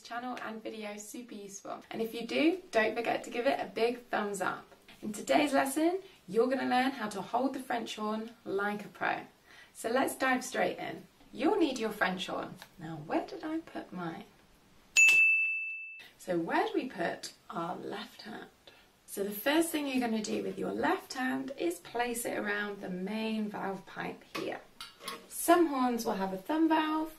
channel and video super useful. And if you do, don't forget to give it a big thumbs up. In today's lesson, you're going to learn how to hold the French horn like a pro. So let's dive straight in. You'll need your French horn. Now, where did I put mine? So where do we put our left hand? So the first thing you're going to do with your left hand is place it around the main valve pipe here. Some horns will have a thumb valve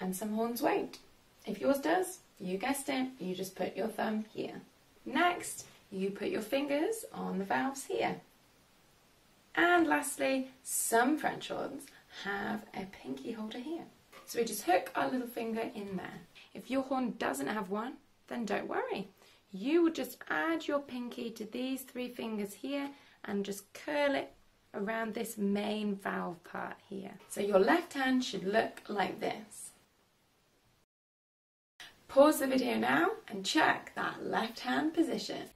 and some horns won't. If yours does, you guessed it, you just put your thumb here. Next, you put your fingers on the valves here. And lastly, some French horns have a pinky holder here. So we just hook our little finger in there. If your horn doesn't have one, then don't worry. You would just add your pinky to these three fingers here and just curl it around this main valve part here. So your left hand should look like this. Pause the video now and check that left hand position.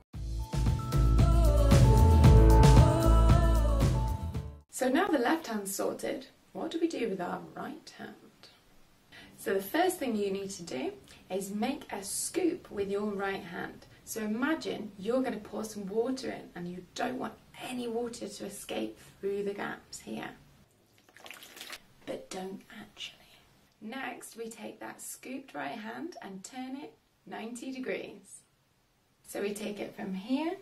So now the left hand's sorted, what do we do with our right hand? So the first thing you need to do is make a scoop with your right hand. So imagine you're going to pour some water in and you don't want any water to escape through the gaps here. But don't. Next, we take that scooped right hand and turn it 90 degrees. So we take it from here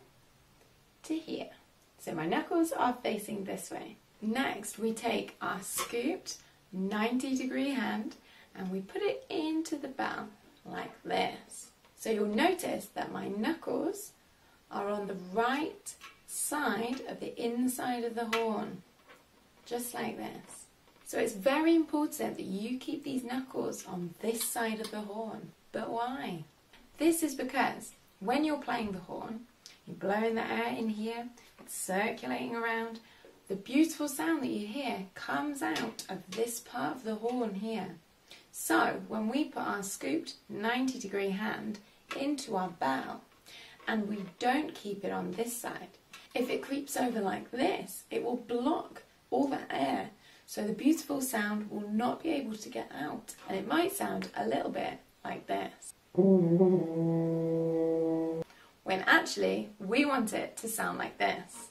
to here. So my knuckles are facing this way. Next, we take our scooped 90 degree hand and we put it into the bell like this. So you'll notice that my knuckles are on the right side of the inside of the horn, just like this. So it's very important that you keep these knuckles on this side of the horn. But why? This is because when you're playing the horn, you're blowing the air in here, it's circulating around, the beautiful sound that you hear comes out of this part of the horn here. So when we put our scooped 90 degree hand into our bell and we don't keep it on this side, if it creeps over like this, it will block all that air. So the beautiful sound will not be able to get out. And it might sound a little bit like this. When actually, we want it to sound like this.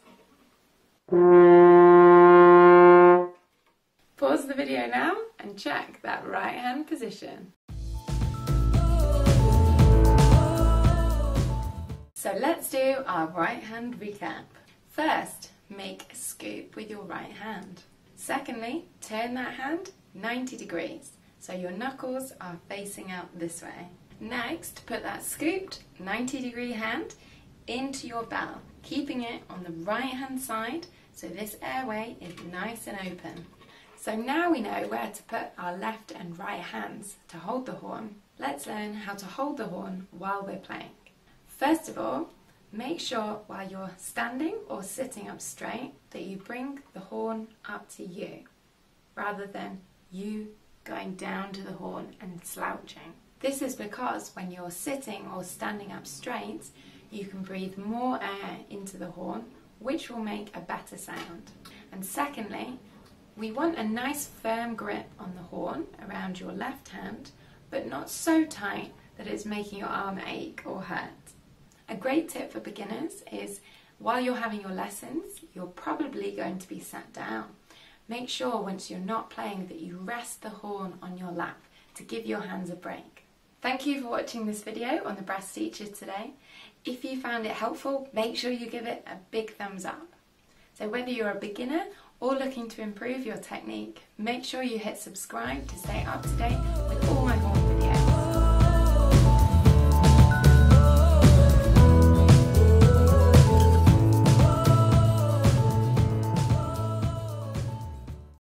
Pause the video now and check that right hand position. So let's do our right hand recap. First, make a scoop with your right hand. Secondly, turn that hand 90 degrees so your knuckles are facing out this way. Next, put that scooped 90 degree hand into your bell, keeping it on the right hand side so this airway is nice and open. So now we know where to put our left and right hands to hold the horn. Let's learn how to hold the horn while we're playing. First of all, make sure while you're standing or sitting up straight that you bring the horn up to you rather than you going down to the horn and slouching. This is because when you're sitting or standing up straight, you can breathe more air into the horn, which will make a better sound. And secondly, we want a nice firm grip on the horn around your left hand, but not so tight that it's making your arm ache or hurt. A great tip for beginners is while you're having your lessons, you're probably going to be sat down. Make sure once you're not playing that you rest the horn on your lap to give your hands a break. Thank you for watching this video on the brass teacher today. If you found it helpful, make sure you give it a big thumbs up. So whether you're a beginner or looking to improve your technique, make sure you hit subscribe to stay up to date with all my